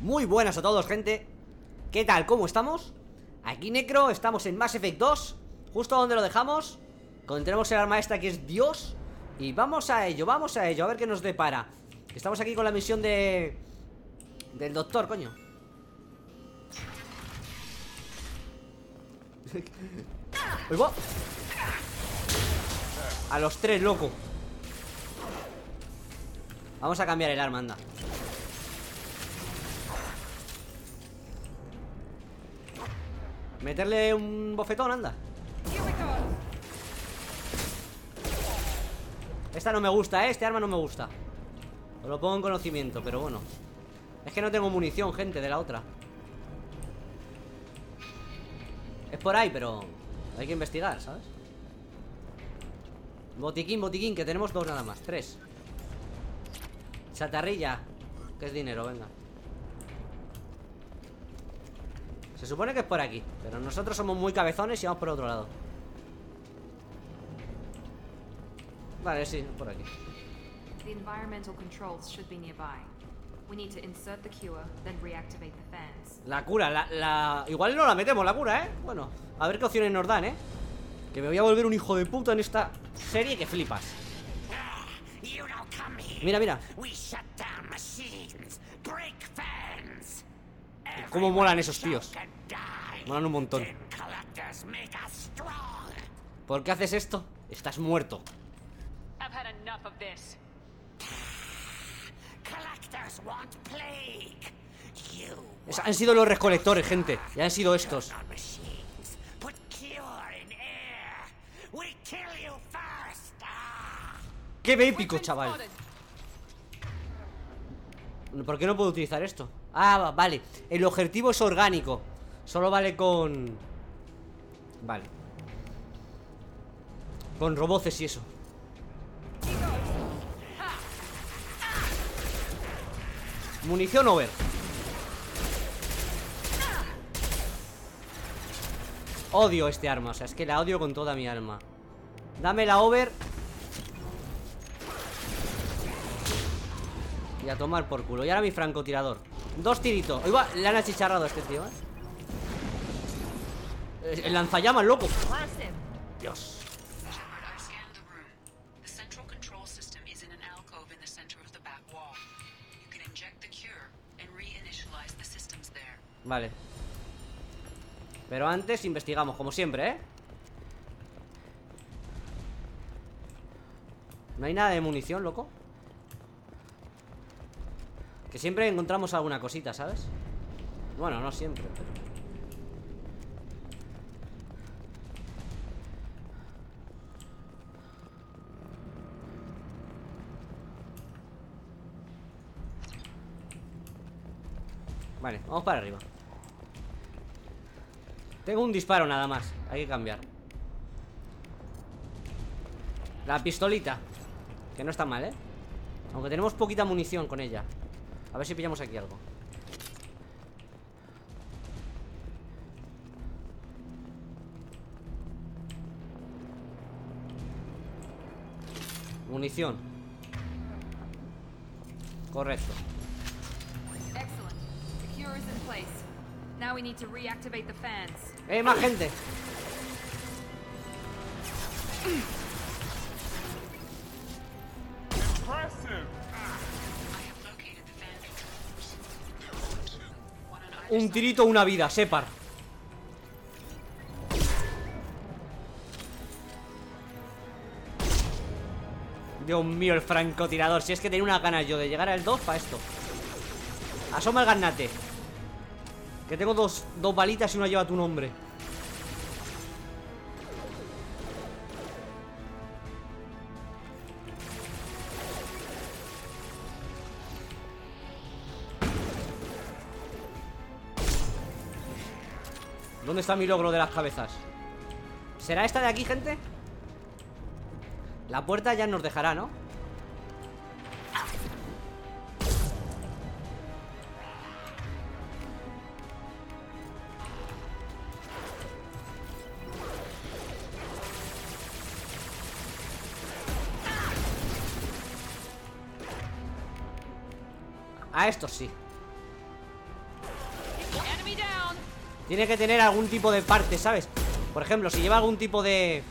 Muy buenas a todos, gente. ¿Qué tal? ¿Cómo estamos? Aquí Necro, estamos en Mass Effect 2 Justo donde lo dejamos. Tenemos el arma esta que es Dios. Y vamos a ello, vamos a ello, a ver qué nos depara. Estamos aquí con la misión de... Del doctor, coño! A los tres, loco. Vamos a cambiar el arma, anda Meterle un bofetón, anda. Esta no me gusta, ¿eh? Este arma no me gusta. Os lo pongo en conocimiento, pero bueno. Es que no tengo munición, gente, de la otra. Es por ahí, pero Hay que investigar, ¿sabes? Botiquín, botiquín, que tenemos dos nada más Tres. Chatarrilla Que es dinero, venga Se supone que es por aquí Pero nosotros somos muy cabezones y vamos por otro lado Vale, sí, por aquí The environmental controls should be nearby. We need to insert the cure, then reactivate the fans. La cura, la, la... Igual no la metemos, la cura, ¿eh? Bueno, a ver qué opciones nos dan, ¿eh? Que me voy a volver un hijo de puta en esta serie que flipas Mira, mira ¿Cómo molan esos tíos? Molan un montón. ¿Por qué haces esto? Estás muerto. han sido los recolectores, gente. Ya han sido estos. ¡Qué épico, chaval! ¿Por qué no puedo utilizar esto? Ah, vale. El objetivo es orgánico. Solo vale con... Vale. Con roboces y eso. Munición over Odio este arma, o sea, es que la odio con toda mi alma. Dame la over. Y a tomar por culo. Y ahora mi francotirador Dos tiritos Oiga, le han achicharrado a este tío, ¿eh? El lanzallamas, loco Dios Vale Pero antes investigamos, como siempre, ¿eh? ¿No hay nada de munición, loco? Que siempre encontramos alguna cosita, ¿sabes? Bueno, no siempre. Vale, vamos para arriba Tengo un disparo nada más Hay que cambiar La pistolita Que no está mal, ¿eh? Aunque tenemos poquita munición con ella a ver si pillamos aquí algo. Munición. Correcto. ¡Eh, más gente! Un tirito, una vida, Separ. Dios mío, el francotirador. Si es que tenía una ganas yo de llegar al 2 para esto. Asoma el garnate Que tengo dos, dos balitas y una lleva tu nombre ¿Dónde está mi logro de las cabezas? ¿Será esta de aquí, gente? La puerta ya nos dejará, ¿no? A esto sí Tiene que tener algún tipo de parte, ¿sabes? Por ejemplo, si lleva algún tipo de...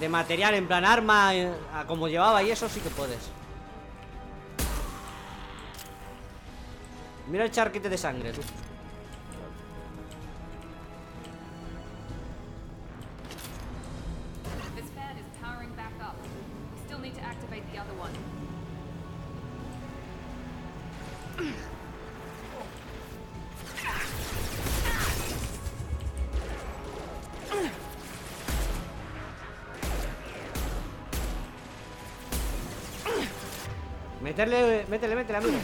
De material, en plan arma eh, Como llevaba y eso sí que puedes Mira el charquete de sangre, tú Meterle, métele, métele, amigo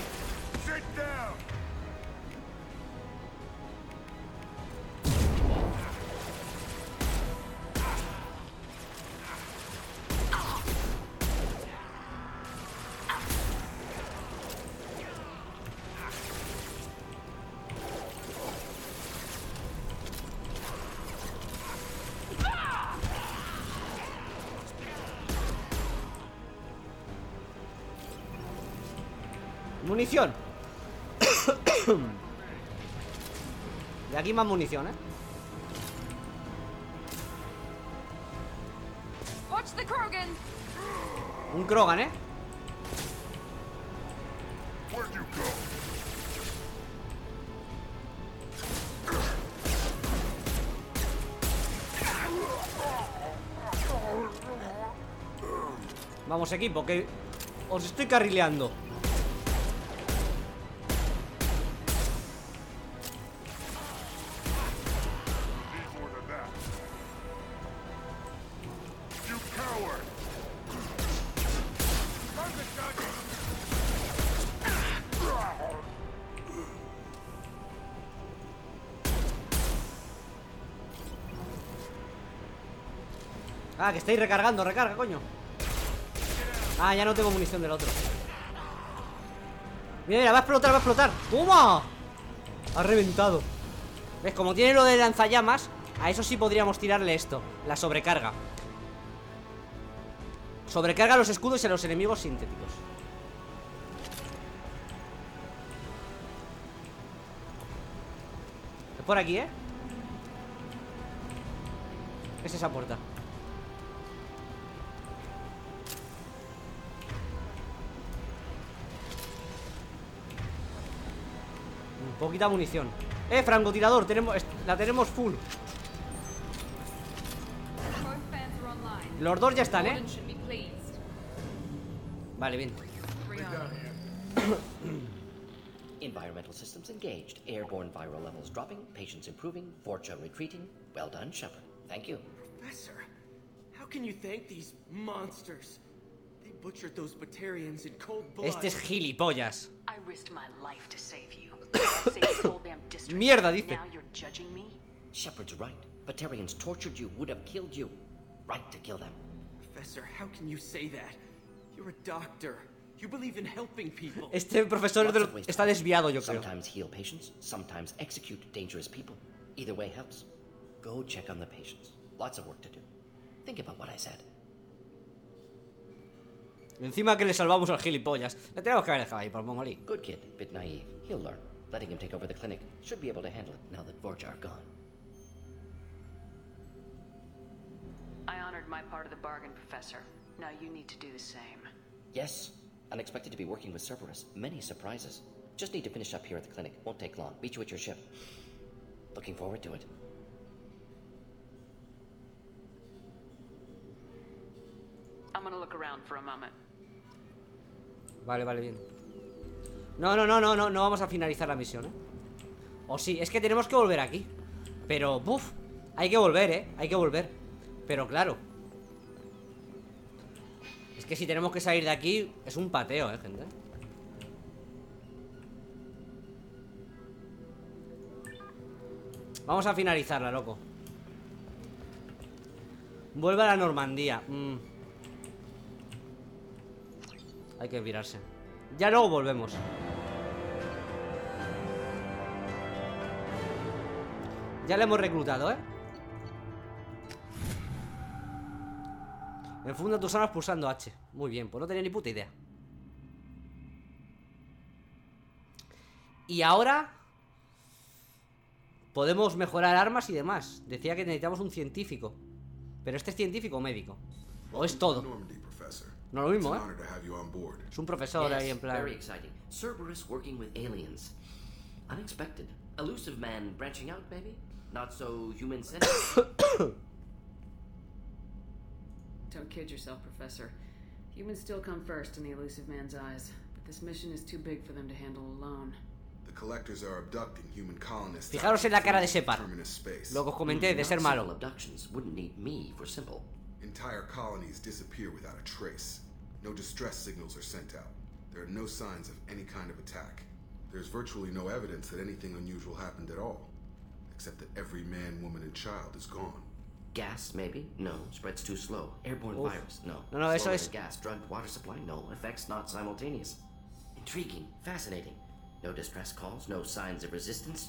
aquí más munición, ¿eh? Watch the Krogan! Un Krogan, ¿eh? Vamos, equipo, que os estoy carrileando Ah, que estáis recargando, recarga, coño Ah, ya no tengo munición del otro Mira, mira, va a explotar, va a explotar ¡Toma! Ha reventado ¿Ves? Como tiene lo de lanzallamas A eso sí podríamos tirarle esto La sobrecarga Sobrecarga los escudos y a los enemigos sintéticos Es por aquí, ¿eh? ¿Qué es esa puerta? Poquita munición Eh, francotirador, tenemos, la tenemos full. Los dos ya están, ¿eh? Vale, bien. Environmental systems engaged. Airborne viral levels dropping. Patients improving. Fortune retreating. Well done, Shepard. Thank you. Professor, how can you thank these monsters? They butchered those Batarians in cold blood. Este es gilipollas I risked my life to save you. Mierda, dice. Shepard's right. Batarians tortured you, would have killed you. Right to kill them. Professor, how can you say that? You're a doctor. You believe in helping people. Este profesor de- to está desviado, yo creo Sometimes heal patients, sometimes execute dangerous people. Either way helps. Go check on the patients. Lots of work to do. Think about what I said. Encima que le salvamos al gilipollas Le tenemos que haber dejado ahí por mongolí Good kid, bit naive. He'll learn. Letting him take over the clinic should be able to handle it now that Vorjar gone. I honored my part of the bargain, Professor. Now you need to do the same. Yes, unexpected to be working with Cerberus. Many surprises. Just need to finish up here at the clinic. Won't take long. Meet you at your ship. Looking forward to it. I'm gonna look around for a moment. Vale, vale, bien No, no, no, no, no, no vamos a finalizar la misión, ¿eh? O sí, es que tenemos que volver aquí Pero, buf Hay que volver, ¿eh? Hay que volver Pero claro Es que si tenemos que salir de aquí Es un pateo, ¿eh, gente? Vamos a finalizarla, loco Vuelve a la Normandía Mm. Hay que virarse Ya luego volvemos Ya le hemos reclutado, ¿eh? Enfunda tus armas pulsando H Muy bien, pues no tenía ni puta idea Y ahora podemos mejorar armas y demás. Decía que necesitamos un científico. Pero este es científico o médico. O es todo. Normandy, Professor. No lo mismo, It's an ¿eh? honor to have you on board. Es un profesor ahí en plan. very exciting. Cerberus working with aliens. Unexpected. Elusive man branching out, maybe? Not so human-centered? Don't kid yourself, Professor. Humans still come first in the elusive man's eyes, but this mission is too big for them to handle alone. The collectors are abducting human colonists. Fijaros en la cara de Shepard. Terminus space. Lo que os comenté de ser malo. abductions wouldn't need me for simple. Entire colonies disappear without a trace. No distress signals are sent out. There are no signs of any kind of attack. There's virtually no evidence that anything unusual happened at all, except that every man, woman, and child is gone. Gas, maybe? No. Spreads too slow. Airborne Uf. virus? No. No, no, eso Slower es- than gas. Drugged water supply? No. Effects not simultaneous. Intriguing. Fascinating. No distress calls. No signs of resistance.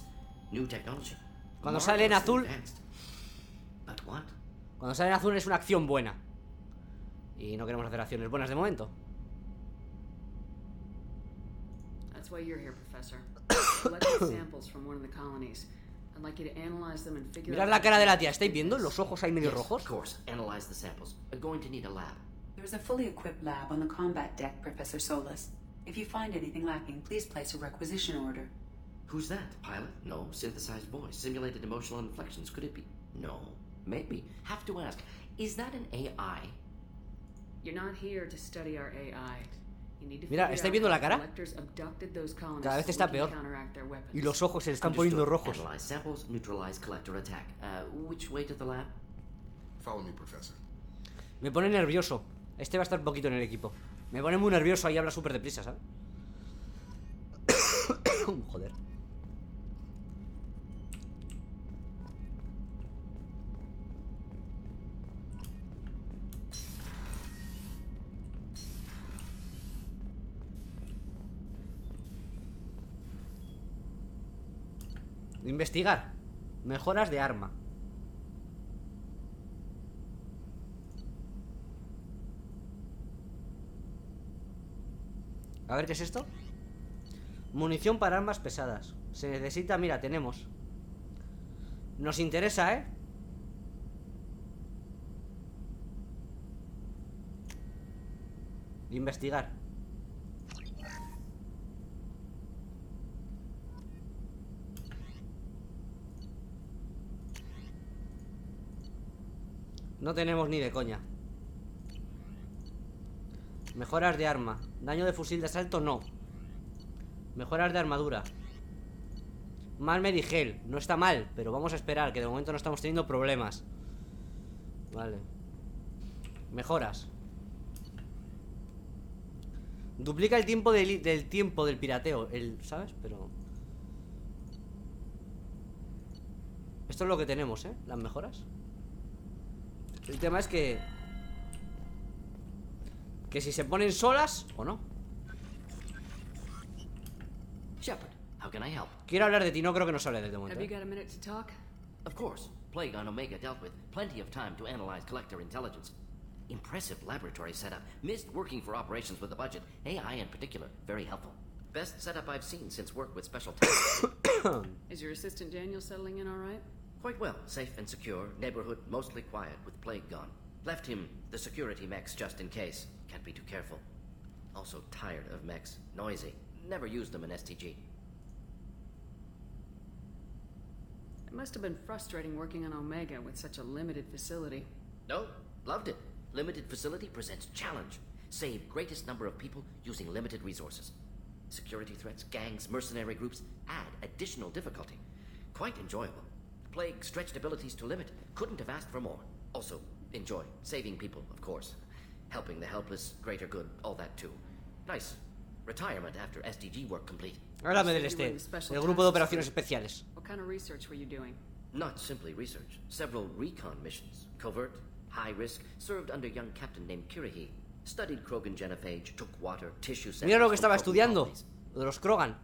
New technology. Cuando sale en azul- advanced. But what? Cuando sale en azul es una acción buena. Y no queremos hacer acciones buenas de momento. That's why you're here, Professor. Collected samples from one of the colonies. I'd like you to analyze them and figure Mirad out la cara de la tía. ¿Estáis viendo? Los ojos ahí medio rojos. Of course. Analyze the samples. We're going to need a lab. There's a fully equipped lab on the combat deck, Professor Solus. If you find anything lacking, please place a requisition order. Who's that? Pilot? No. Synthesized voice. Simulated emotional inflections. Could it be? No. Maybe. Have to ask. Is that an AI? You're not here to study our AI. You need to Mira, ¿estáis out viendo la cara? collectors abducted those colonists Cada vez está peor. counteract their weapons. Y los ojos se le están poniendo rojos. Analyze samples, neutralize collector attack. Uh, which way to the lab? Follow me, Professor. Me pone nervioso. Este va a estar poquito en el equipo. Me pone muy nervioso ahí habla súper deprisa, ¿sabes? Joder. Investigar. Mejoras de arma. A ver qué es esto. Munición para armas pesadas. Se necesita, mira, tenemos. Nos interesa, ¿eh? Investigar. No tenemos ni de coña. Mejoras de arma. Daño de fusil de asalto, no. Mejoras de armadura. Más Medigel. No está mal, pero vamos a esperar, que de momento no estamos teniendo problemas. Vale. Mejoras. Duplica el tiempo del, del tiempo del pirateo. El, ¿Sabes? Pero... Esto es lo que tenemos, ¿eh? Las mejoras. El tema es que... Que si se ponen solas o no. Shepard, how can I help? Quiero hablar de ti, no creo que nos hable de momento. Have you ¿eh? got a minute to talk? Of course. Plague on Omega dealt with. Plenty of time to analyze collector intelligence. Impressive laboratory setup. Missed working for operations with a budget. AI in particular. Very helpful. Best setup I've seen since work with special tasks. Is your assistant Daniel settling in all right? Quite well. Safe and secure. Neighborhood mostly quiet with Plague gone. Left him the security mechs just in case. Can't be too careful. Also tired of mechs. Noisy. Never used them in STG. It must have been frustrating working on Omega with such a limited facility. No, loved it. Limited facility presents challenge. Save greatest number of people using limited resources. Security threats, gangs, mercenary groups add additional difficulty. Quite enjoyable. Plague stretched abilities to limit. Couldn't have asked for more. Also, enjoy. Saving people, of course. Helping the helpless, greater good, all that too. Nice. Retirement after SDG work complete. Háblame del este, were in the special el grupo de operaciones especiales. What kind of research were you doing? Not simply research. Several recon missions. Covert, high risk, served under young captain named Kirihi. Studied Krogan genophage, took water, tissue samples Mira lo que from estaba Krogan estudiando, lo de los Krogan.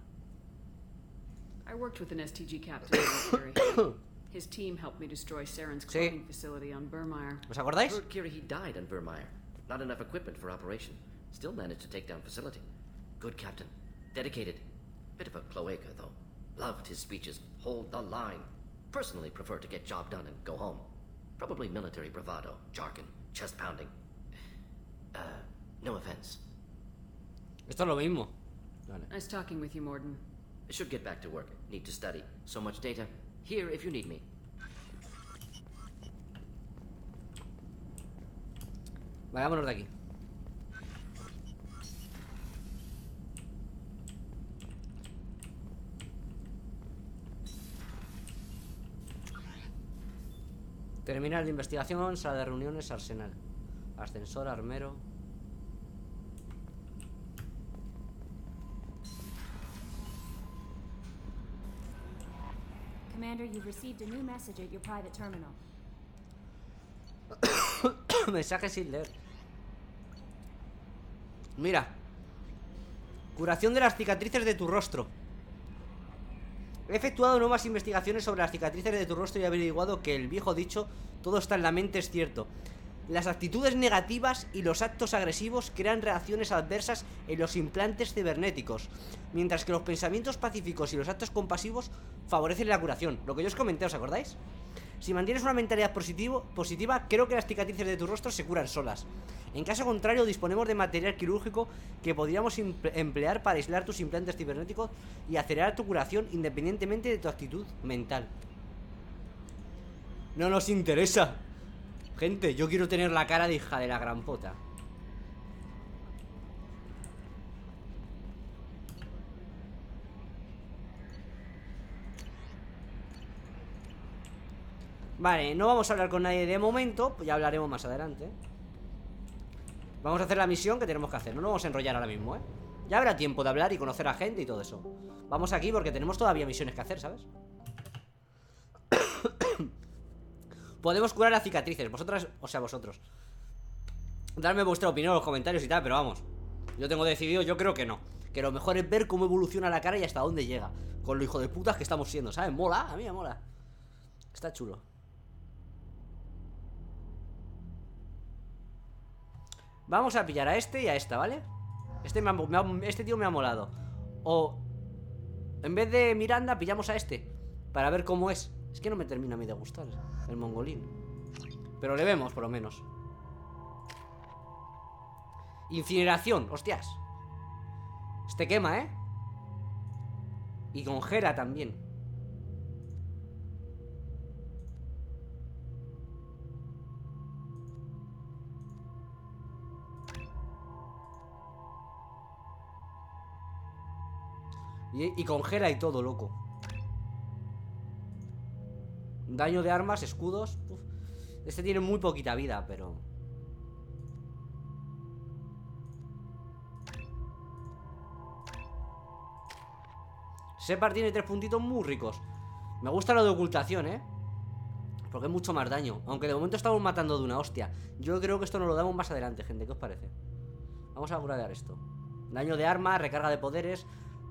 I worked with an STG captain named Kerry. His team helped me destroy Saren's Sí. cloning facility on Burmire. ¿Os acordáis? Heard Kirihi died on Vermeer. Not enough equipment for operation. Still managed to take down facility. Good captain. Dedicated. Bit of a cloaca, though. Loved his speeches. Hold the line. personally prefer to get job done and go home. Probably military bravado, jargon, chest pounding. Uh, no offense. Esto es lo mismo. Vale. Nice talking with you, Morden. I should get back to work. Need to study. So much data. Here if you need me. Vayámonos de aquí. Terminal de investigación, sala de reuniones, arsenal. Ascensor, armero. Commander, you've received a new message at your private terminal. Mensaje sin leer. Mira. Curación de las cicatrices de tu rostro. He efectuado nuevas investigaciones sobre las cicatrices de tu rostro y he averiguado que el viejo dicho, todo está en la mente, es cierto. Las actitudes negativas y los actos agresivos crean reacciones adversas en los implantes cibernéticos, mientras que los pensamientos pacíficos y los actos compasivos favorecen la curación. Lo que yo os comenté, ¿os acordáis? Si mantienes una mentalidad positivo, positiva, creo que las cicatrices de tu rostro se curan solas. En caso contrario, disponemos de material quirúrgico que podríamos emple- emplear para aislar tus implantes cibernéticos y acelerar tu curación independientemente de tu actitud mental. No nos interesa. Gente, yo quiero tener la cara de hija de la gran pota. Vale, no vamos a hablar con nadie de momento, pues ya hablaremos más adelante. Vamos a hacer la misión que tenemos que hacer, no nos vamos a enrollar ahora mismo, ¿eh? Ya habrá tiempo de hablar y conocer a gente y todo eso. Vamos aquí porque tenemos todavía misiones que hacer, ¿sabes? Podemos curar las cicatrices, vosotras, o sea, vosotros. Darme vuestra opinión en los comentarios y tal, pero vamos. Yo tengo decidido, yo creo que no. Que lo mejor es ver cómo evoluciona la cara y hasta dónde llega. Con lo hijo de putas que estamos siendo, ¿sabes? Mola, a mí me mola. Está chulo. Vamos a pillar a este y a esta, ¿vale? Este, me me ha- este tío me ha molado. O en vez de Miranda, pillamos a este. Para ver cómo es. Es que no me termina a mí de gustar el mongolín. Pero le vemos, por lo menos. Incineración, hostias. Este quema, ¿eh? Y congela también. Y, y congela y todo, loco. Daño de armas, escudos. Este tiene muy poquita vida, pero. Separ tiene tres puntitos muy ricos. Me gusta lo de ocultación, ¿eh? Porque es mucho más daño. Aunque de momento estamos matando de una hostia. Yo creo que esto nos lo damos más adelante, gente. ¿Qué os parece? Vamos a curar esto. Daño de arma, recarga de poderes,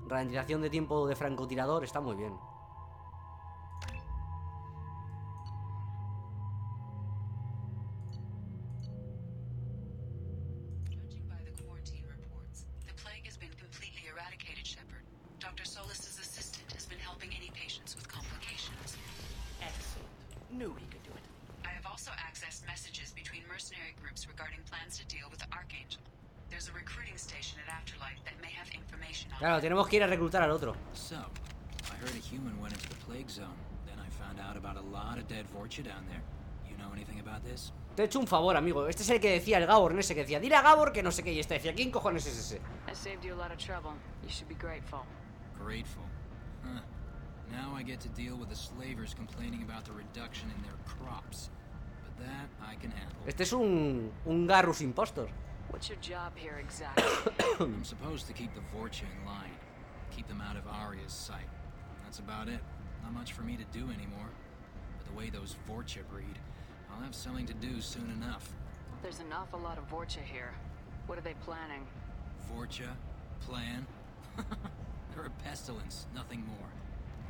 ralentización de tiempo de francotirador. Está muy bien. Tenemos que ir a reclutar al otro. So, I heard a human went into the plague zone. Then I found out about a lot of dead Vorcha down there. You know anything about this? Te he hecho un favor, amigo. Este es el que decía el Gabor, ese que decía, dile a Gabor que no sé qué. Y este decía, ¿quién cojones es ese? I saved you a lot of trouble. You should be grateful. Grateful. Huh. Now I get to deal with the slavers complaining about the reduction in their crops. But that I can handle. Este es un, un Garrus impostor. What's your job here exactly? I'm supposed to keep the Vorcha in line. Keep them out of Arya's sight. That's about it. Not much for me to do anymore. But the way those Vorcha breed, I'll have something to do soon enough. There's an awful lot of Vorcha here. What are they planning? Vorcha? Plan? They're a pestilence, nothing more.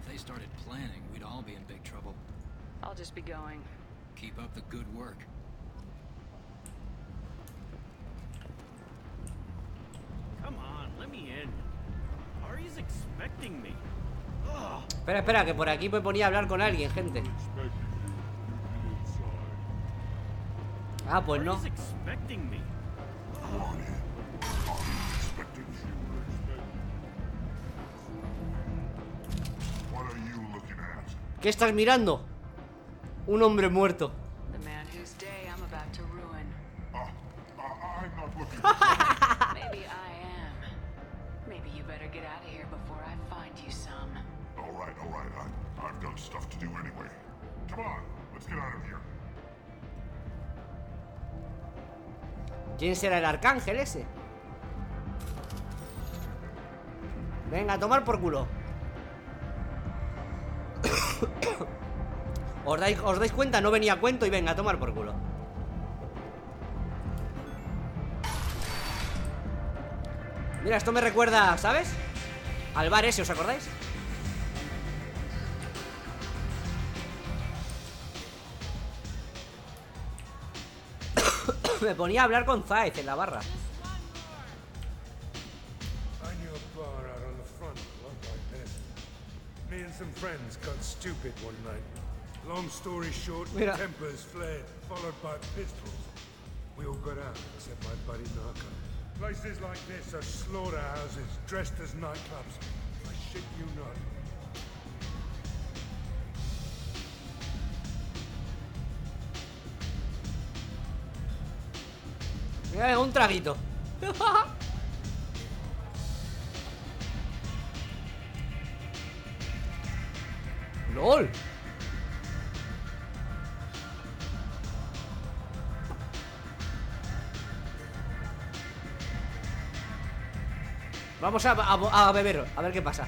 If they started planning, we'd all be in big trouble. I'll just be going. Keep up the good work. Espera, espera, que por aquí me ponía a hablar con alguien, gente. Ah, pues no. ¿Qué estás mirando? Un hombre muerto. ¿Quién será el arcángel ese? Venga, a tomar por culo. ¿Os dais, ¿Os dais cuenta? No venía a cuento y venga, a tomar por culo. Mira, esto me recuerda, ¿sabes? Al bar ese, ¿os acordáis? Me ponía a hablar con Zaez en la barra. Long story short, Mira. tempers flared, followed by pistols. We all got out, except my buddy Narco. Places like this are slaughterhouses, dressed as nightclubs. I shit you not. Un traguito. LOL. Vamos a, a- a beber, a ver qué pasa.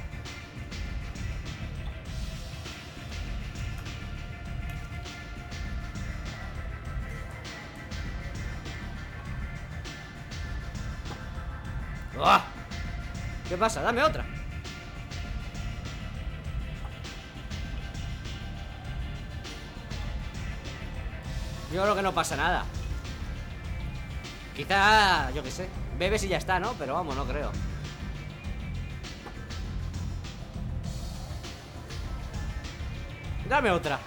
¡Ah! ¿Qué pasa? Dame otra. Yo creo que no pasa nada. Quizá, yo qué sé, bebes y ya está, ¿no? Pero vamos, no creo. Dame otra.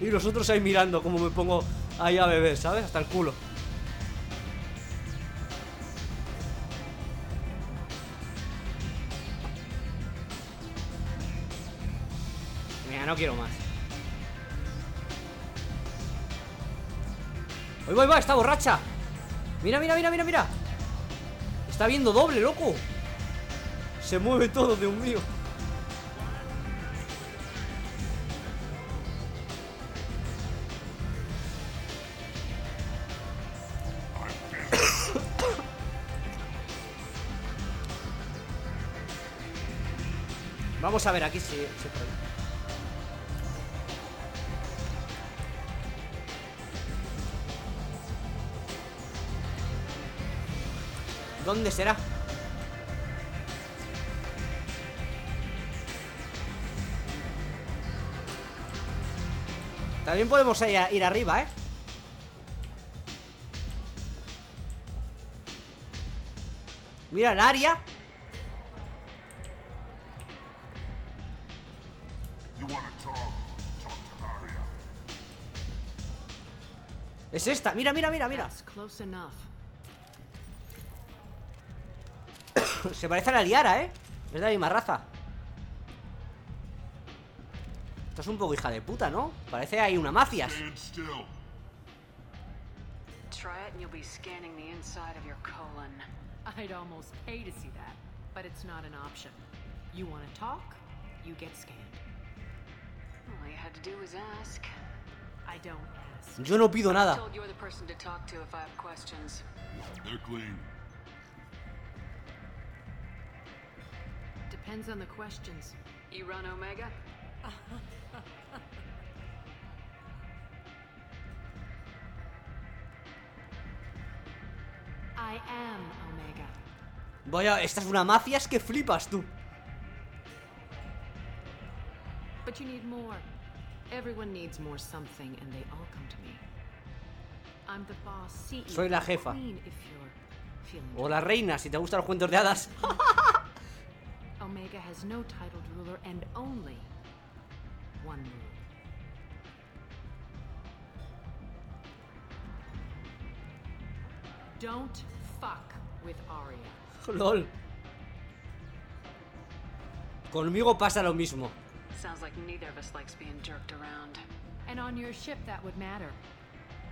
Y los otros ahí mirando como me pongo ahí a beber, ¿sabes? Hasta el culo. No quiero más. ¡Ahí va, ahí va! ¡Está borracha! Mira, mira, mira, mira, mira. Está viendo doble, loco. Se mueve todo, Dios mío. Vamos a ver aquí si... si ¿Dónde será? También podemos ir, arriba, ¿eh? Mira el área. Es esta. Mira, mira, mira, mira. Se parece a la Liara, ¿eh? Es de la misma raza. Esta es un poco hija de puta, ¿no? Parece ahí una still. Try it and you'll be scanning the inside of your colon. I'd almost pay to see that, but it's not an option. You want to talk, you get scanned. All you had to do was ask. I don't ask. Yo no pido nada. Told you're the person to talk to if I have questions. They're clean. Depends on the questions. You run Omega? I am Omega. Vaya, esta es una mafias que flipas tú. But you need more. Everyone needs more something, and they all come to me. I'm the boss, CEO, Soy la jefa. O la reina, si te gustan los cuentos de hadas. Omega has no titled ruler and only one rule. Don't fuck with Arya. LOL. Conmigo pasa lo mismo. Sounds like neither of us likes being jerked around. And on your ship, that would matter.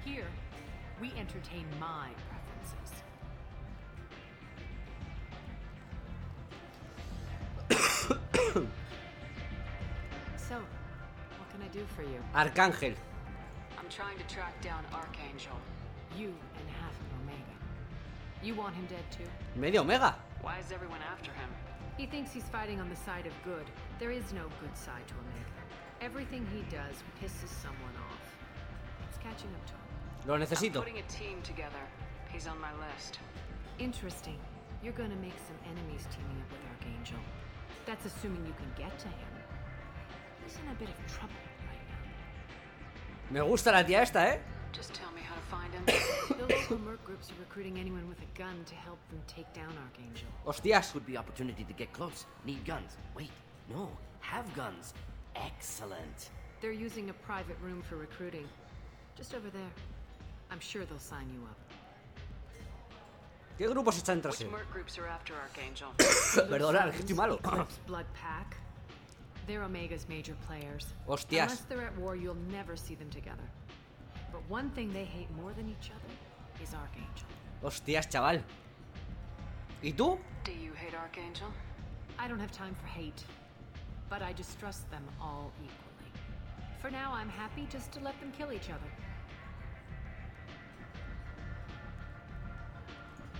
Here, we entertain my so, what can I do for you? Arcángel. I'm trying to track down Archangel. You and half of Omega. You want him dead too? Medio Omega. Why is everyone after him? He thinks he's fighting on the side of good. There is no good side to Omega. Everything he does pisses someone off. It's catching up to him. Lo I'm necesito. putting a team together. He's on my list. Interesting. You're gonna make some enemies teaming up with Archangel. That's assuming you can get to him. He's in a bit of trouble right now. Me gusta la tía esta, ¿eh? Just tell me how to find him. The local merc groups are recruiting anyone with a gun to help them take down Archangel. Hostias. Could be opportunity to get close. Need guns. Wait, no, have guns. Excellent. They're using a private room for recruiting. Just over there. I'm sure they'll sign you up. ¿Qué grupos están tras él? merc groups are after Archangel? Perdona, que estoy malo. They're Omega's major players. Hostias. Unless they're at war, you'll never see them together. But one thing they hate more than each other is Archangel. Hostias, chaval. ¿Y tú? Do you hate Archangel? I don't have time for hate, but I distrust them all equally. For now, I'm happy just to let them kill each other.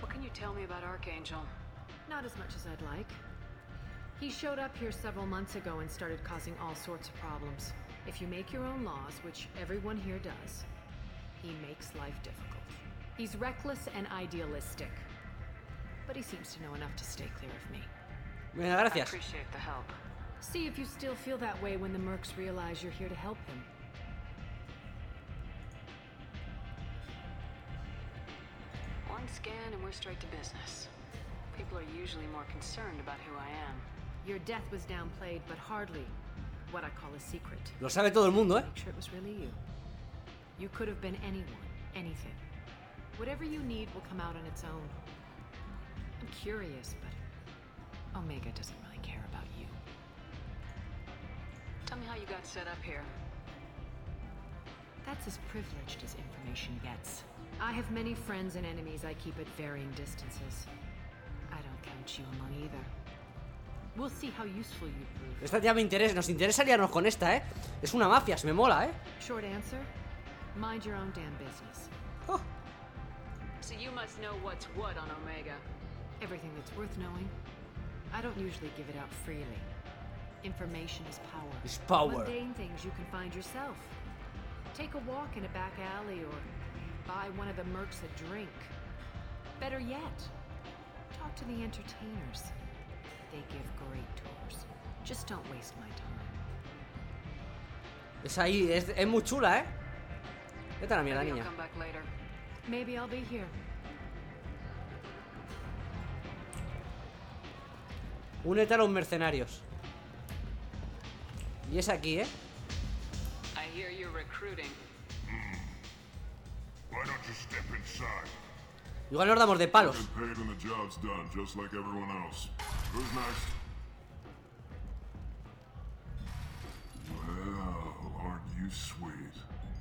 What can you tell me about Archangel? Not as much as I'd like. He showed up here several months ago and started causing all sorts of problems. If you make your own laws, which everyone here does, he makes life difficult. He's reckless and idealistic. But he seems to know enough to stay clear of me. Venga, I gracias. appreciate the help. See if you still feel that way when the mercs realize you're here to help him. One scan and we're straight to business. People are usually more concerned about who I am. Your death was downplayed, but hardly what I call a secret. Lo sabe todo el mundo, ¿eh? Make sure it was really you. You could have been anyone, anything. Whatever you need will come out on its own. I'm curious, but Omega doesn't really care about you. Tell me how you got set up here. That's as privileged as information gets. I have many friends and enemies I keep at varying distances. I don't count you among either. We'll see how useful you prove. Esta tía me interesa. Nos interesa aliarnos con esta, ¿eh? Es una mafia, se me mola, ¿eh? Short answer mind your own damn business. So you must know what's what on Omega. Everything that's worth knowing. I don't usually give it out freely. Information is power. Is power. Mundane things you can find yourself. Take a walk in a back alley or buy one of the mercs a drink. Better yet, talk to the entertainers. They give great tours. Just don't waste my time. Es ahí, es, es muy chula, ¿eh? Vete a la mierda, Maybe niña. you'll come back later. Maybe I'll be here. Únete a los mercenarios. Y es aquí, ¿eh? I hear you're recruiting. Igual nos damos de palos. Get paid when the job's done, just like everyone else. Who's next? Well, aren't you sweet?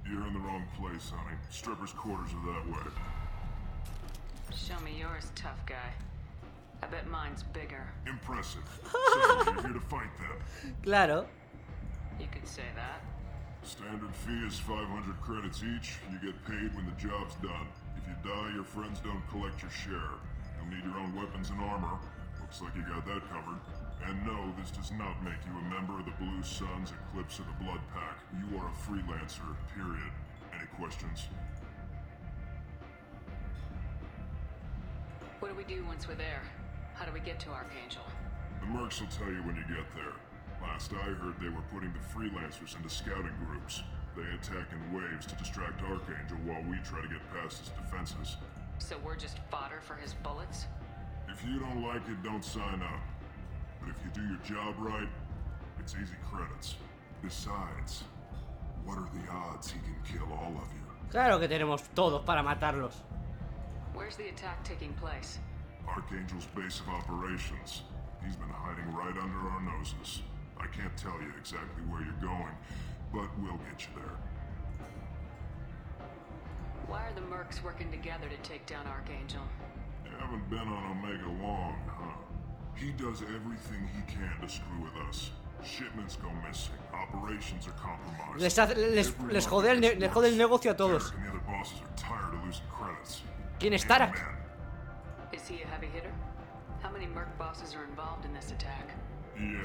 You're in the wrong place, honey. Strippers' quarters are that way. Show me yours, tough guy. I bet mine's bigger. Impressive. So, you're here to fight them. Claro. You could say that. Standard fee is 500 credits each. You get paid when the job's done. If you die, your friends don't collect your share. You'll need your own weapons and armor. Looks like you got that covered. And no, this does not make you a member of the Blue Suns Eclipse of the Blood Pack. You are a freelancer, period. Any questions? What do we do once we're there? How do we get to Archangel? The mercs will tell you when you get there. Last I heard, they were putting the freelancers into scouting groups. They attack in waves to distract Archangel while we try to get past his defenses. So we're just fodder for his bullets? If you don't like it, don't sign up. But if you do your job right, it's easy credits. Besides, what are the odds he can kill all of you? Claro que tenemos todos para matarlos. Where's the attack taking place? Archangel's base of operations. He's been hiding right under our noses. I can't tell you exactly where you're going, but we'll get you there. Why are the mercs working together to take down Archangel? You haven't been on Omega long, huh? He does everything he can to screw with us. Shipments go missing, operations are compromised. Les, hace- les, les month jode el, ne- les jode el negocio a todos. Derek and the other bosses are tired of losing credits. ¿Quién es Need Tarak? Is he a heavy hitter? How many merc bosses are involved in this attack? Yeah,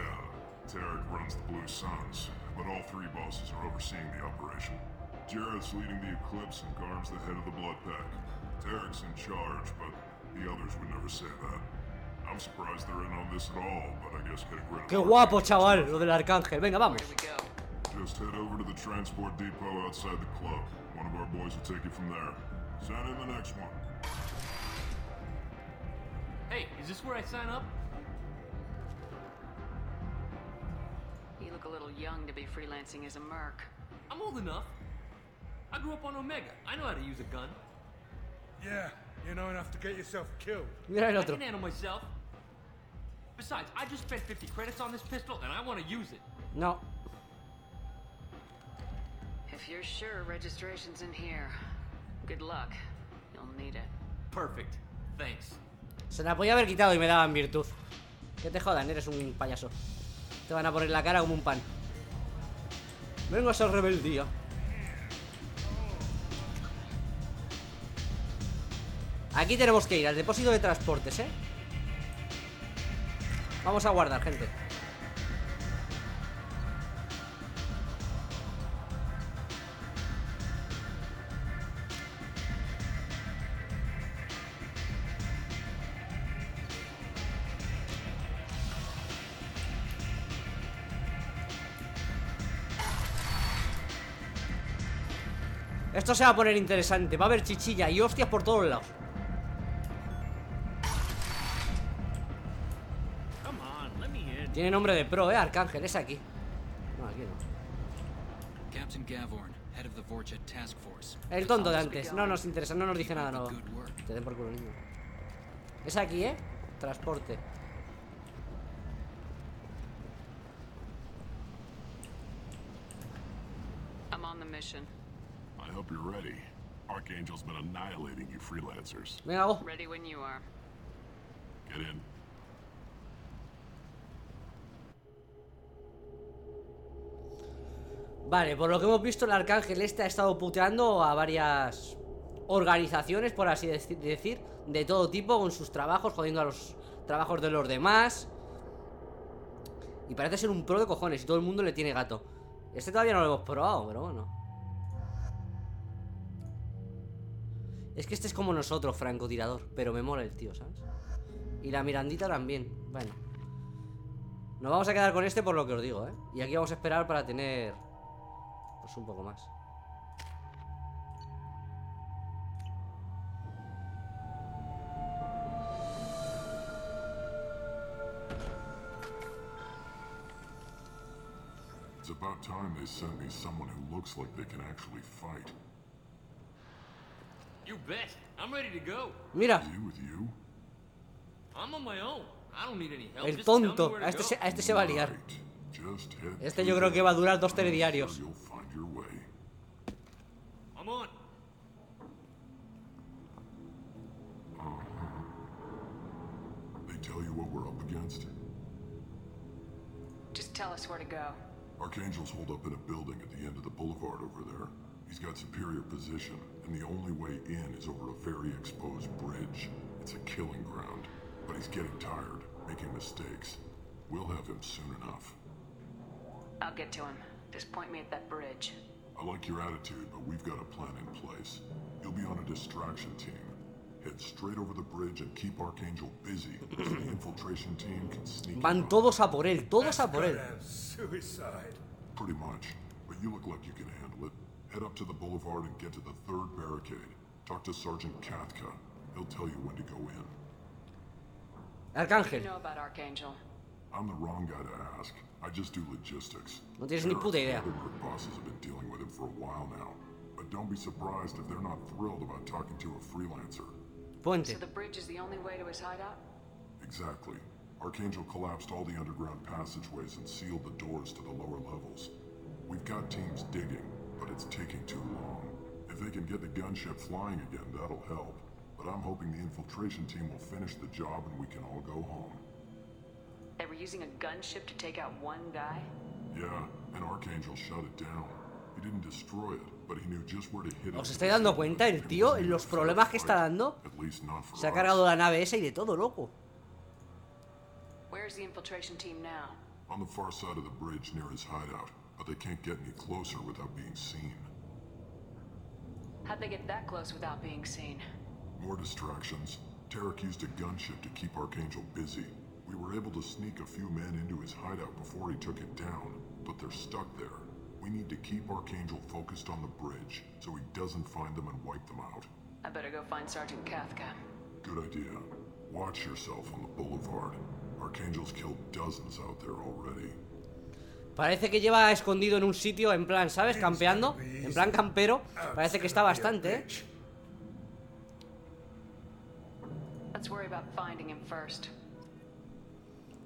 Tarek runs the Blue Suns, but all three bosses are overseeing the operation. Jarrett's leading the Eclipse and Garm's the head of the Blood Pack. Tarek's in charge, but the others would never say that. I'm surprised they're in on this at all, but I guess getting rid of Qué guapo, chaval, lo del arcángel. Venga, vamos. Just head over to the transport depot outside the club. One of our boys will take you from there. Send in the next one. Hey, is this where I sign up? Little young to be freelancing as a merc. I'm old enough. I grew up on Omega. I know how to use a gun. Yeah, you know enough to get yourself killed. Mira el I otro. can handle myself. Besides, I just spent 50 credits on this pistol and I want to use it. No. If you're sure registration's in here, good luck. You'll need it. Perfect. Thanks. Se la podía haber quitado y me daban virtud. Que te jodan, eres un payaso. Te van a poner la cara como un pan. Vengo a ser rebeldía. Aquí tenemos que ir al depósito de transportes, ¿eh? Vamos a guardar, gente. Esto se va a poner interesante. Va a haber chichilla y hostias por todos lados. Tiene nombre de pro, ¿eh? Arcángel, es aquí. No, aquí no. Captain Gavorn, head of the Vorchet Task Force. El tonto de antes. No nos interesa, no nos dice nada nuevo. Te den por culo, niño. Es aquí, ¿eh? Transporte. I'm on the mission. Hope you're ready. Archangel's been annihilating you freelancers. Venga, go. Ready when you are. Get in. Vale, por lo que hemos visto, el arcángel este ha estado puteando a varias organizaciones, por así deci- decir, de todo tipo, con sus trabajos, jodiendo a los trabajos de los demás. Y parece ser un pro de cojones, y todo el mundo le tiene gato. Este todavía no lo hemos probado, pero bueno. Es que este es como nosotros, francotirador, pero me mola el tío, ¿sabes? Y la Mirandita también, bueno. Nos vamos a quedar con este por lo que os digo, ¿eh? Y aquí vamos a esperar para tener... Pues un poco más. It's about time they sent me someone who looks like they can actually fight. You bet. I'm ready to go. Mira, You with you? I'm on my own. I don't need any help. el tonto. A este, se, a este se va a liar. Este yo creo que va a durar dos telediarios. sure you'll find your way. I'm on. They tell you what we're up against? Just tell us where to go. Archangel's holed up in a building at the end of the boulevard over there. He's got superior position, and the only way in is over a very exposed bridge. It's a killing ground, but he's getting tired, making mistakes. We'll have him soon enough. I'll get to him. Just point me at that bridge. I like your attitude, but we've got a plan in place. You'll be on a distraction team. Head straight over the bridge and keep Archangel busy, so the infiltration team can sneak Van in. todos a por él, todos a por él. Goddamn suicide. Pretty much. But you look like you can handle it. Head up to the boulevard and get to the third barricade. Talk to Sergeant Kathka. He'll tell you when to go in. What do Arcángel. you know about Archangel? I'm the wrong guy to ask. I just do logistics. No tienes ni There puta idea. Other group bosses have been dealing with him for a while now. But don't be surprised if they're not thrilled about talking to a freelancer. Puente. So the bridge is the only way to his hideout? Exactly. Archangel collapsed all the underground passageways and sealed the doors to the lower levels. We've got teams digging, but it's taking too long. If they can get the gunship flying again, that'll help. But I'm hoping the infiltration team will finish the job and we can all go home. They were using a gunship to take out one guy? Yeah, and Archangel shut it down. He didn't destroy it, but he knew just where to hit it. ¿Os estáis dando cuenta el tío en los problemas que está dando? At least not for Se ha us. cargado la nave esa y de todo, loco. Where's the infiltration team now? On the far side of the bridge near his hideout, but they can't get any closer without being seen. How'd they get that close without being seen? More distractions. Tarek used a gunship to keep Archangel busy. We were able to sneak a few men into his hideout before he took it down, but they're stuck there. We need to keep Archangel focused on the bridge so he doesn't find them and wipe them out. I better go find Sergeant Kathka. Good idea. Watch yourself on the boulevard. Archangel's killed dozens out there already. Parece que lleva escondido en un sitio, en plan, ¿sabes? Campeando. En plan campero. Parece que está bastante, ¿eh?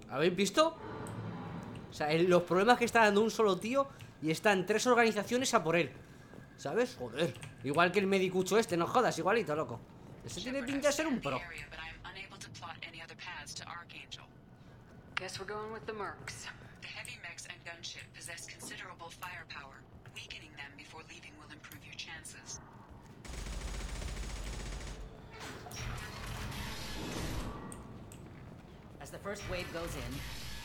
¿Habéis visto? O sea, los problemas que está dando un solo tío y están tres organizaciones a por él. ¿Sabes? Joder. Igual que el medicucho este, no jodas, igualito, loco. Ese tiene pinta de ser un pro. Guess we're going with the Mercs. Gunship possess considerable firepower. Weakening them before leaving will improve your chances. As the first wave goes in,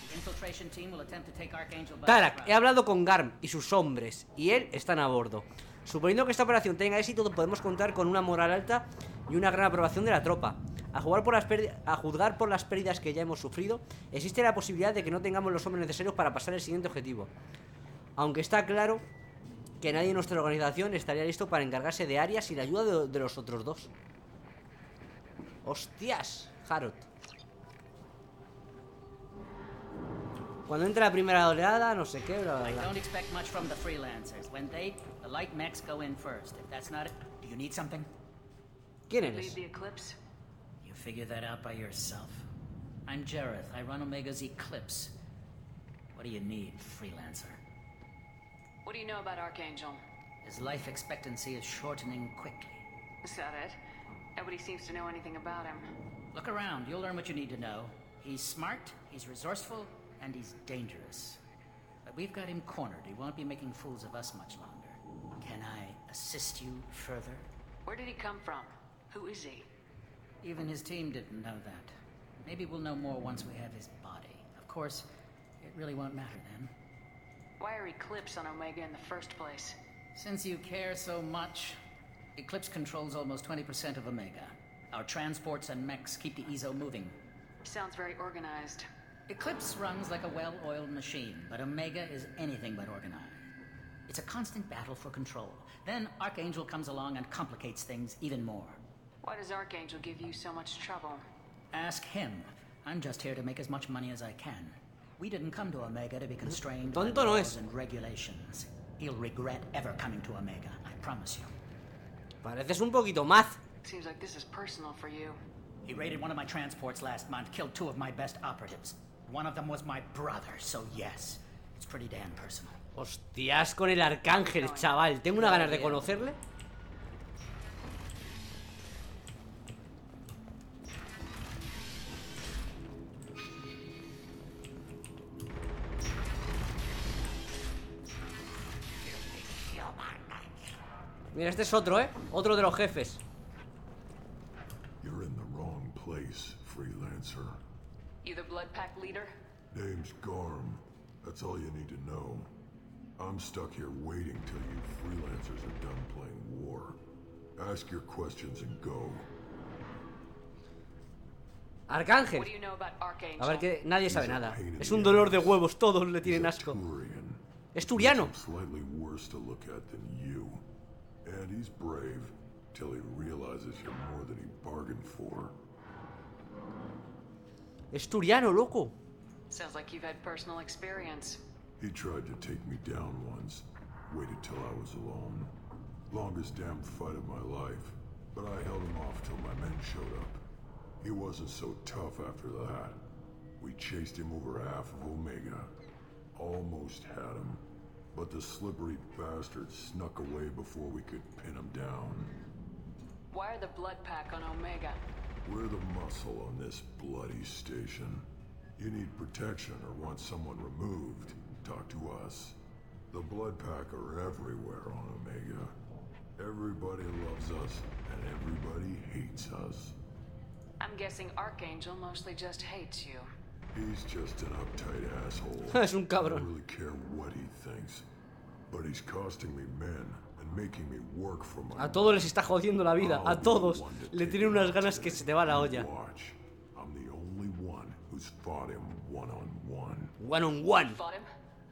the infiltration team will attempt to take Archangel by Tarak, he hablado con Garm y sus hombres, y él están a bordo. Suponiendo que esta operación tenga éxito, podemos contar con una moral alta y una gran aprobación de la tropa. A, jugar por las a juzgar por las pérdidas que ya hemos sufrido, existe la posibilidad de que no tengamos los hombres necesarios para pasar el siguiente objetivo. Aunque está claro que nadie en nuestra organización estaría listo para encargarse de Arias sin la ayuda de, de los otros dos. ¡Hostias! Harrod. Cuando entra la primera oleada, no sé qué, bla, bla, I bla. don't expect much from the freelancers. When they, the light mechs go in first. If that's not it, do you need something? ¿Quién eres? The Eclipse? You figure that out by yourself. I'm Jareth. I run Omega's Eclipse. What do you need, freelancer? What do you know about Archangel? His life expectancy is shortening quickly. Is that it? Nobody seems to know anything about him. Look around. You'll learn what you need to know. He's smart, he's resourceful, and he's dangerous. But we've got him cornered. He won't be making fools of us much longer. Can I assist you further? Where did he come from? Who is he? Even his team didn't know that. Maybe we'll know more once we have his body. Of course, it really won't matter then. Why are Eclipse on Omega in the first place? Since you care so much, Eclipse controls almost 20% of Omega. Our transports and mechs keep the EZO moving. Sounds very organized. Eclipse runs like a well oiled machine, but Omega is anything but organized. It's a constant battle for control. Then Archangel comes along and complicates things even more. Why does Archangel give you so much trouble? Ask him. I'm just here to make as much money as I can. We didn't come to Omega to be constrained by Tonto no laws es. and regulations. He'll regret ever coming to Omega, I promise you. Pareces un poquito más. Seems like this is personal for you. He raided one of my transports last month, killed two of my best operatives. One of them was my brother, so yes, it's pretty damn personal. Hostias con el arcángel, chaval. Tengo una ganas de conocerle. Mira, este es otro, ¿eh? Otro de los jefes. You're in the wrong place, freelancer. You the Blood Pack leader? Name's Garm. That's all you need to know. I'm stuck here waiting till you freelancers are done playing war. Ask your questions and go. Arcángel. What do you know about Archangel? A ver que nadie sabe nada. Es un dolor de huevos, todos le tienen asco. Es turiano. And he's brave till he realizes you're more than he bargained for. Es turiano, loco. Sounds like you've had personal experience. He tried to take me down once. Waited till I was alone. Longest damn fight of my life. But I held him off till my men showed up. He wasn't so tough after that. We chased him over half of Omega. Almost had him. But the slippery bastard snuck away before we could pin him down. Why are the Blood Pack on Omega? We're the muscle on this bloody station. You need protection or want someone removed, talk to us. The Blood Pack are everywhere on Omega. Everybody loves us, and everybody hates us. I'm guessing Archangel mostly just hates you. He's just an uptight asshole. Es un I cabrón. don't really care what he thinks. But he's costing me men and making me work for my A todos les está jodiendo la vida. A todos. Le tiene unas ganas que se te va la olla. watch. I'm the only one who's fought him one on one. One on one.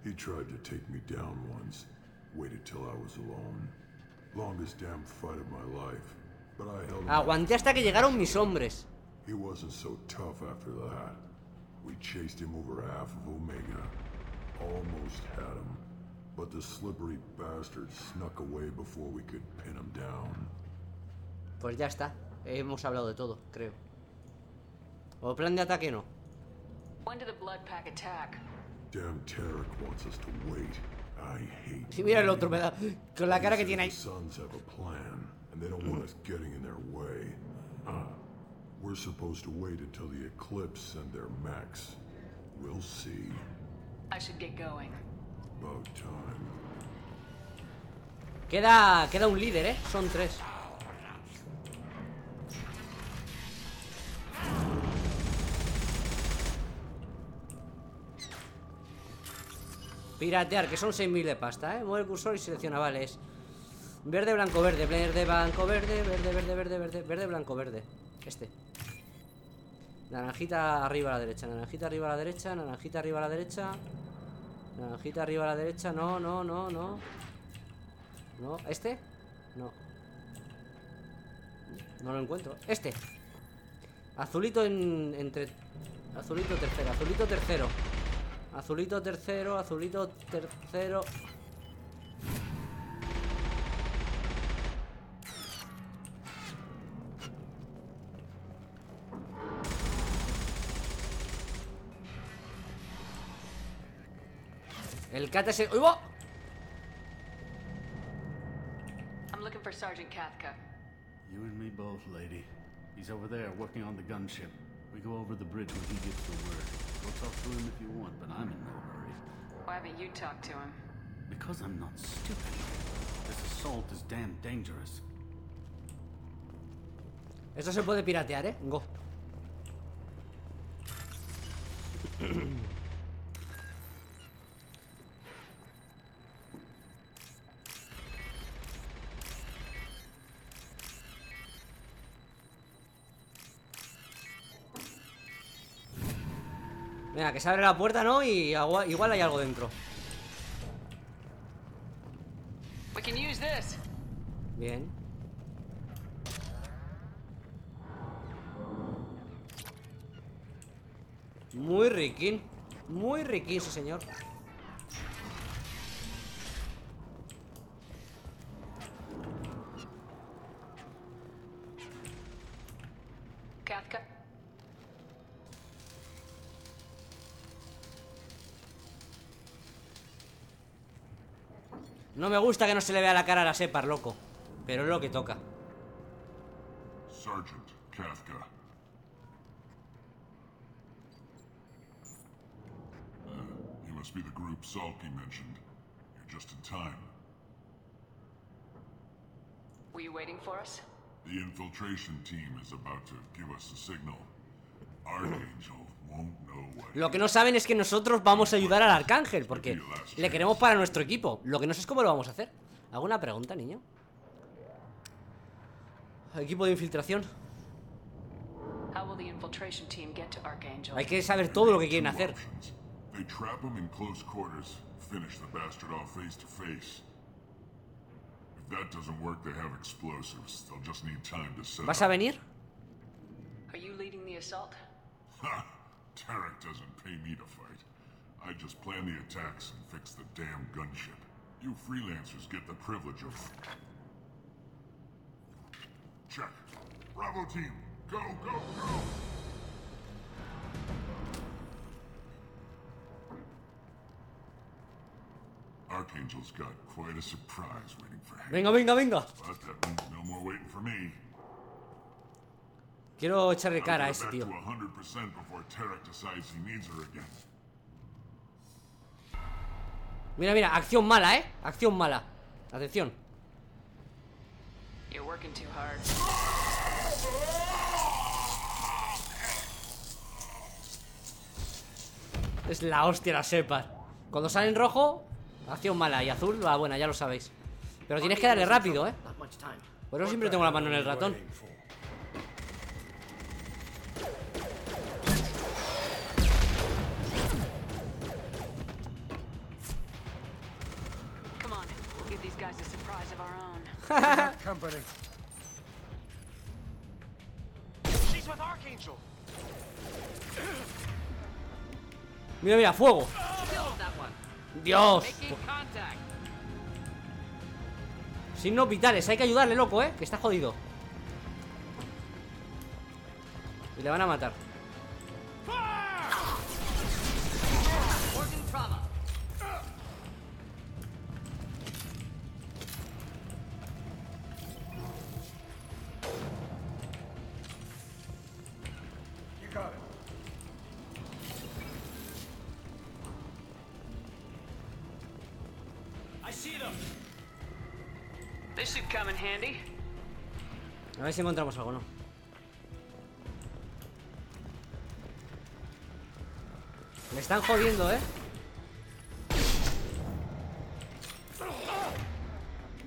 He tried to take me down once. Waited till I was alone. Longest damn fight of my life. But I held him Aguanté hasta que llegaron mis hombres. He wasn't so tough after that. We chased him over half of Omega. Almost had him. But the slippery bastard snuck away before we could pin him down. Pues ya está. Hemos hablado de todo, creo. ¿O plan de ataque no? When did the Blood Pack attack? Damn Tarek wants us to wait. I hate Y mira el otro, me da. Con la cara que tiene ahí. The Suns have a plan, and they don't want us getting in their way. Uh, we're supposed to wait until the eclipse and their mechs. We'll see. I should get going. About time. Queda, queda un líder, ¿eh? Son tres. Piratear, que son 6.000 de pasta, ¿eh? Mueve el cursor y selecciona, vale, es Verde, blanco, verde, verde, blanco, verde Verde, verde, verde, verde, verde, blanco, verde Este Naranjita arriba a la derecha, naranjita arriba a la derecha Naranjita arriba a la derecha. Naranjita arriba a la derecha, no, no, no, no. ¿No? ¿Este? No. No lo encuentro. Este. Azulito en, entre Azulito tercero, azulito tercero. Azulito tercero, azulito tercero El cat es el... I'm looking for Sergeant Kathka. You and me both, lady. He's over there working on the gunship. We go over the bridge when he gets the word. Go talk to him if you want, but I'm in no hurry. Why haven't you talked to him? Because I'm not stupid. This assault is damn dangerous. Esto se puede piratear, ¿eh? Go Venga, que se abre la puerta, ¿no? Y agua- igual hay algo dentro We can use this. Bien Muy riquín Muy riquín, sí señor No me gusta que no se le vea la cara a la Separ, loco Pero es lo que toca Sergeant Kafka. Uh, you must be the group Salky mentioned. You're just in time. Were you waiting for us? The infiltration team is about to give us a signal. Archangel. Lo que no saben es que nosotros vamos a ayudar al Arcángel Porque le queremos para nuestro equipo Lo que no sé es cómo lo vamos a hacer ¿Alguna pregunta, niño? Equipo de infiltración How will the infiltration team get to Archangel? Hay que saber todo lo que quieren hacer They trap him in close quarters, finish the bastard off face to face. If that doesn't work, they have explosives. They'll just need time to set ¿Vas a venir? Are you leading the assault? Ha! Tarek doesn't pay me to fight. I just plan the attacks and fix the damn gunship. You freelancers get the privilege of... Check. Bravo team, go, go, go! Archangel's got quite a surprise waiting for him. Venga, venga, venga. But that means no more waiting for me. Quiero echarle cara a ese tío. back to 100% before Tarek decides he needs her again. Mira, mira, acción mala, ¿eh? Acción mala. Atención. You're working too hard. Es la hostia la Shepard. Cuando sale en rojo, acción mala. Y azul, la buena, ya lo sabéis. Pero tienes que darle rápido, ¿eh? Por eso siempre tengo la mano en el ratón. Company. She's with Archangel. Mira, mira, fuego. Dios. Signos vitales, hay que ayudarle, loco, ¿eh? Que está jodido. Y le van a matar. Si encontramos algo, ¿no? Me están jodiendo, ¿eh?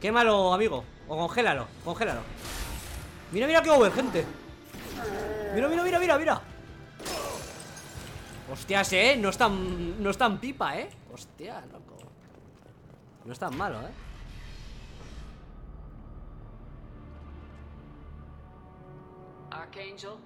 Quémalo, amigo. O congélalo, congélalo. Mira, mira qué over, gente. Mira, mira, mira, mira, mira. Hostias, eh. No es tan. No es tan pipa, eh. Hostia, loco. No es tan malo, eh. Archangel.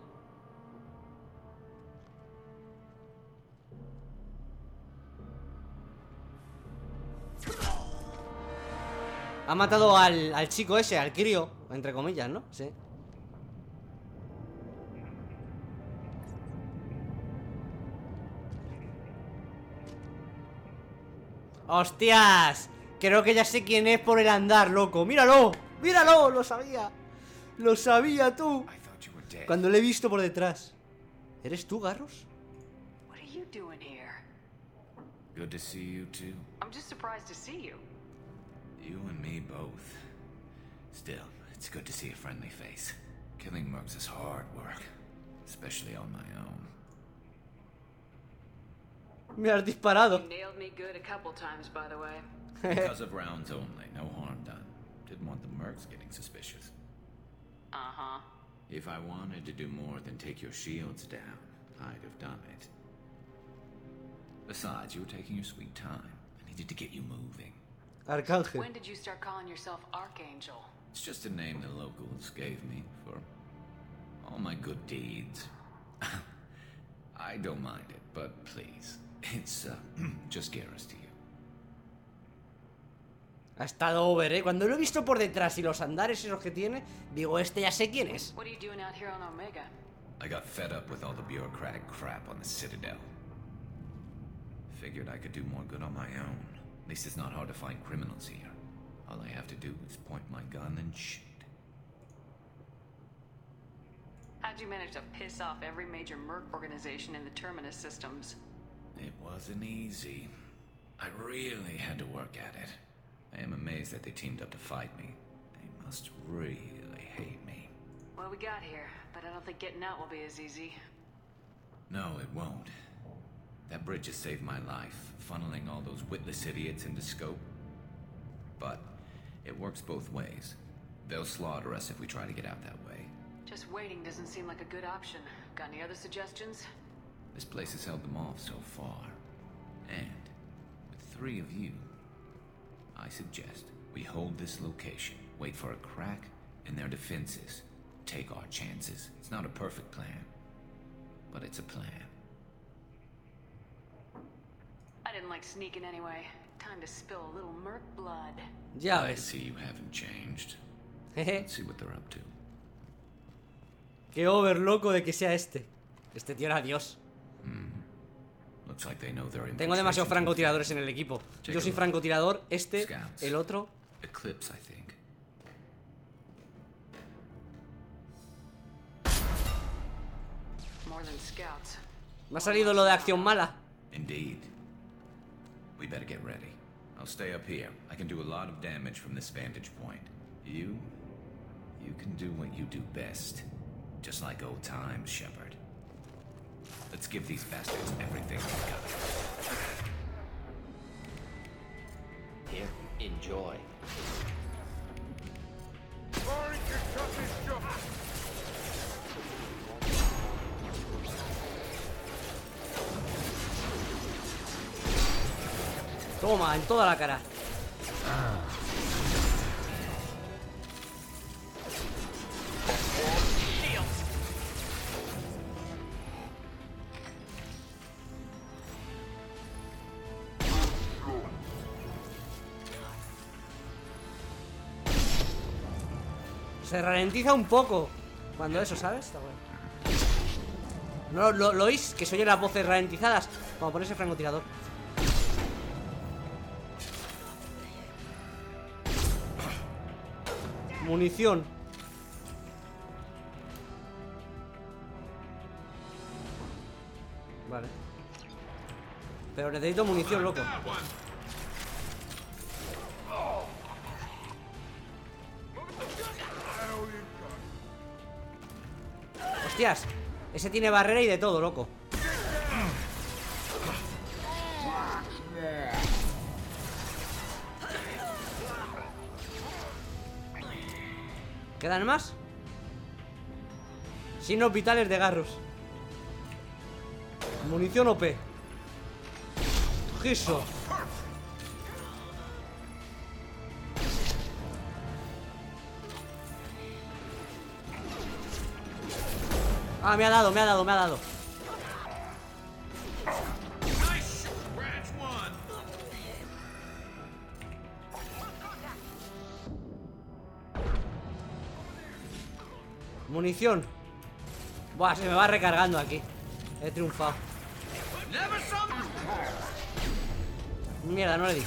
Ha matado al, al chico ese, al crío, entre comillas, ¿no? Sí. ¡Hostias! Creo que ya sé quién es por el andar, loco. ¡Míralo! ¡Míralo! Lo sabía. Lo sabía tú. Cuando le he visto por detrás. ¿Eres tú, Garros? What are you doing here? Good to see you too. I'm just surprised to see you. You and me both. Still, it's good to see a friendly face. Killing mercs is hard work, especially on my own. Me has disparado. You nailed me good a couple times, by the way. because of rounds only, no harm done. Didn't want the mercs getting suspicious. Uh huh. If I wanted to do more than take your shields down, I'd have done it. Besides, you were taking your sweet time. I needed to get you moving. Arcángel. When did you start calling yourself Archangel? It's just a name the locals gave me for all my good deeds. I don't mind it, but please, it's uh, just Garrus to you. Ha estado over, ¿eh? Cuando lo he visto por detrás y los andares esos que tiene, digo, este ya sé quién es. What are you doing out here on Omega? I got fed up with all the bureaucratic crap on the Citadel. Figured I could do more good on my own. At least it's not hard to find criminals here. All I have to do is point my gun and shoot. How'd you manage to piss off every major merc organization in the Terminus systems? It wasn't easy. I really had to work at it. I am amazed that they teamed up to fight me. They must really hate me. Well, we got here, but I don't think getting out will be as easy. No, it won't. That bridge has saved my life, funneling all those witless idiots into scope. But it works both ways. They'll slaughter us if we try to get out that way. Just waiting doesn't seem like a good option. Got any other suggestions? This place has held them off so far. And with three of you, I suggest we hold this location, wait for a crack in their defenses, take our chances. It's not a perfect plan, but it's a plan. I didn't like sneaking anyway. Time to spill a little merc blood. Ya I ves. see you haven't changed. Jeje. Let's see what they're up to. Qué over loco de que sea este. Este tío era Dios. Looks Tengo demasiados francotiradores en el equipo. Yo soy francotirador, este, Scouts. el otro. Eclipse, I think. More than scouts. Me ha salido lo de acción mala. Indeed. We better get ready. I'll stay up here. I can do a lot of damage from this vantage point. You? You can do what you do best. Just like old times, Shepard. Let's give these bastards everything they've got. Here, enjoy. Toma, en toda la cara. Ah. Se ralentiza un poco cuando eso, ¿sabes? Está bueno. ¿No lo, oís? Que se oyen las voces ralentizadas Cuando pones el francotirador Munición Vale Pero necesito munición, loco Ese tiene barrera y de todo, loco. ¿Quedan más? Signos vitales de garros. Munición OP Giso Ah, me ha dado, me ha dado, me ha dado. Munición. Buah, se me va recargando aquí. He triunfado. Mierda, no le di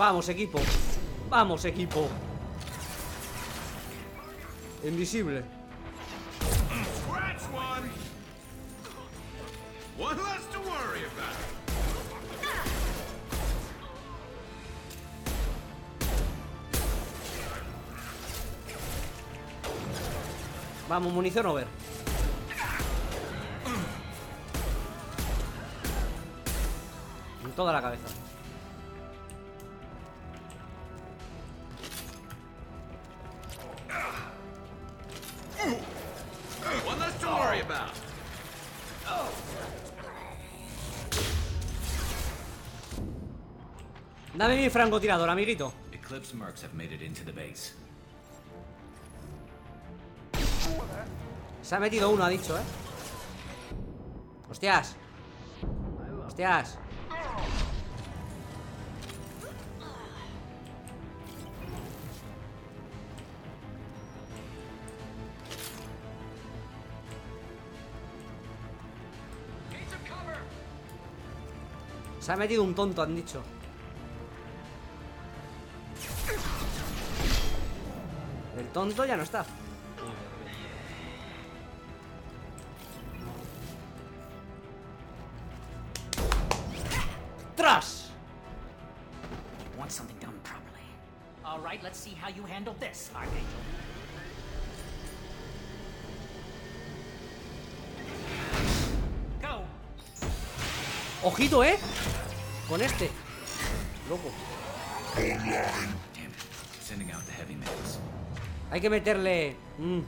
Vamos, equipo. Vamos, equipo. Invisible. Vamos, munición over. En toda la cabeza Dame mi francotirador, amiguito Eclipse mercs have made it into the base. Se ha metido uno, ha dicho, ¿eh? Hostias Hostias Se ha metido un tonto, han dicho tonto ya no está ¡Tras! Want something done properly. All right, let's see how you handle this, Archangel. Go. Ojito, ¿eh? Con este Loco Damn Hay que meterle... mm.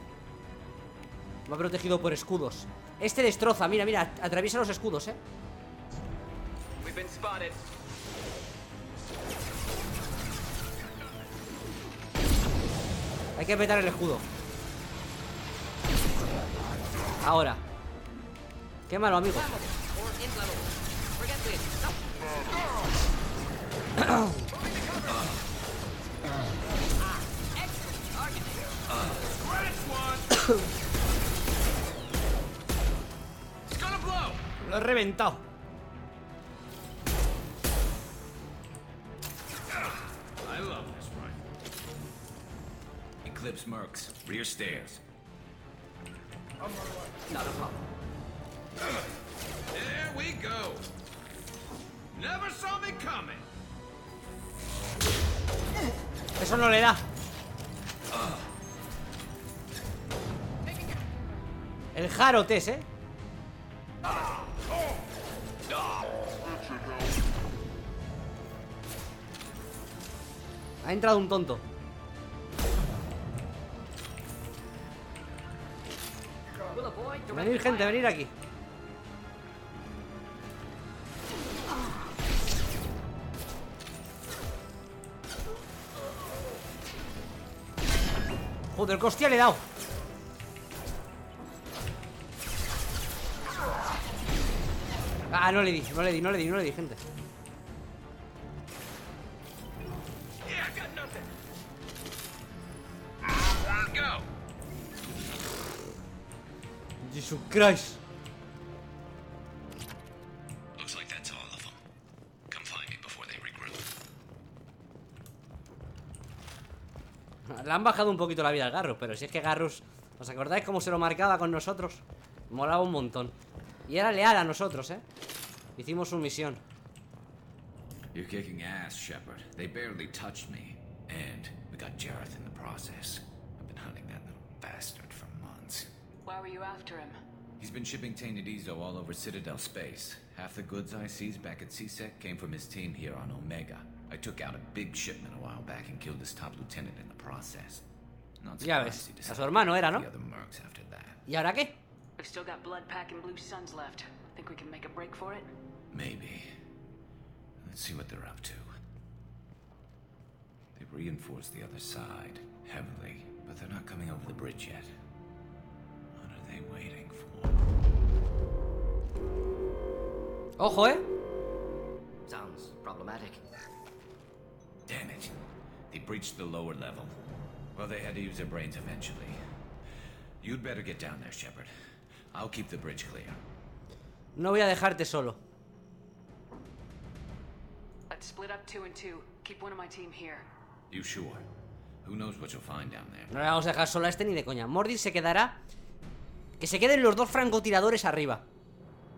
Va protegido por escudos Este destroza, mira, mira Atraviesa los escudos, ¿eh? We've been spotted. Hay que petar el escudo Ahora. Qué malo, amigo. reventado. I love this rifle. Eclipse Mercs, rear stairs. Not a problem. There we go. Never saw me coming. Eso no le da. El jarotes, ¿eh? Ha entrado un tonto. Venir, gente, venir aquí. Joder, que hostia le he dado. Ah, no le di, no le di, no le di, no le di, gente. They regroup. Le han bajado un poquito la vida al Garrus, pero si es que Garrus, ¿os acordáis cómo se lo marcaba con nosotros? Molaba un montón. Y era leal a nosotros, ¿eh? Hicimos su misión. You're kicking ass, Shepard. They barely touched me. And we got Jareth in the process. Why were you after him? He's been shipping tainted Ezo all over Citadel space. Half the goods I seized back at CSEC came from his team here on Omega. I took out a big shipment a while back and killed his top lieutenant in the process. Not Ya surprised ves, he a decided su hermano to era, ¿no? the other mercs after that. ¿Y ahora qué? We've still got blood pack and blue suns left. Think we can make a break for it? Maybe. Let's see what they're up to. They've reinforced the other side heavily, but they're not coming over the bridge yet. What are waiting for? Ojo, ¿eh? Sounds problematic. Damn it. They breached the lower level. Well, they had to use their brains eventually. You'd better get down there, Shepard. I'll keep the bridge clear. No voy a dejarte solo. Let's split up two and two. Keep one of my team here. You sure? Who knows what you'll find down there? No le vamos a dejar solo a este ni de coña. Mordil se quedará. Que se queden los dos francotiradores arriba.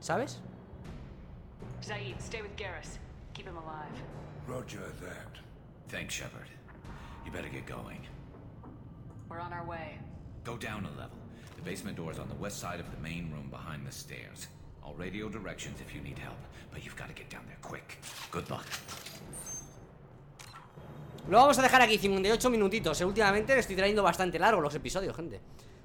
¿Sabes? Zaid, stay with Garrus. Keep him alive. Roger that. Thanks, Shepard. You better get going. We're on our way. Go down a level. The basement door is on the west side of the main room behind the stairs. I'll radio directions if you need help, but you've got to get down there quick. Good luck. Lo vamos a dejar aquí, 58 minutitos. eh. Últimamente le estoy trayendo bastante largo los episodios, gente.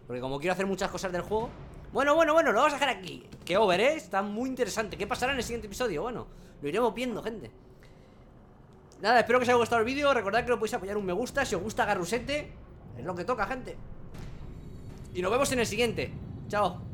Porque como quiero hacer muchas cosas del juego. Bueno, bueno, bueno, lo vamos a dejar aquí. Que over, ¿eh? Está muy interesante. ¿Qué pasará en el siguiente episodio? Bueno, lo iremos viendo, gente. Nada, espero que os haya gustado el vídeo. Recordad que lo podéis apoyar un me gusta. Si os gusta Garrusete, es lo que toca, gente. Y nos vemos en el siguiente. Chao.